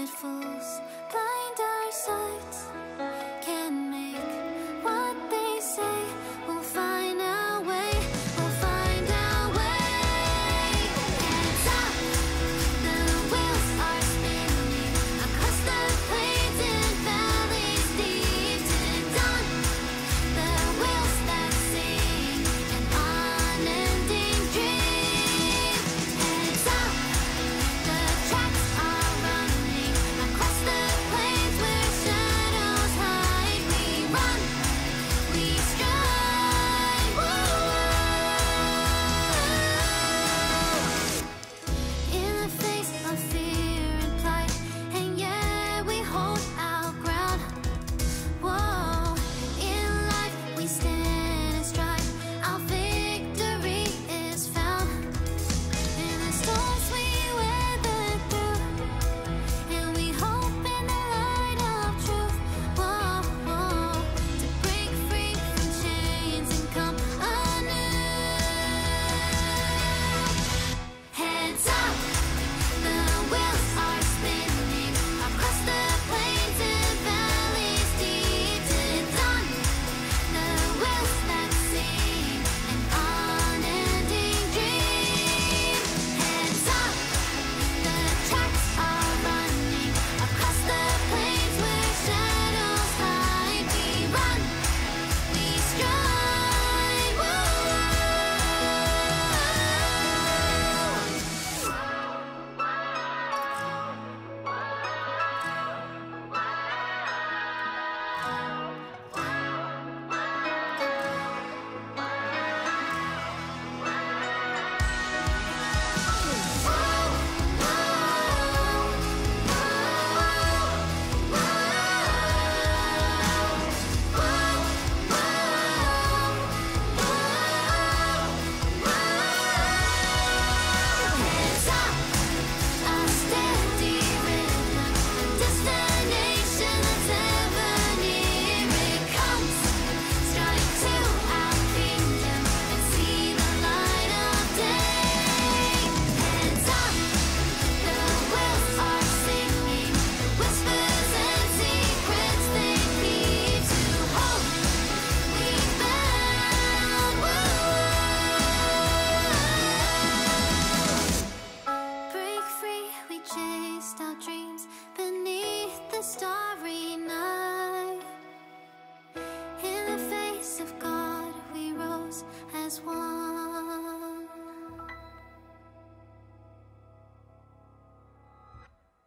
It fools blind our sight. as one.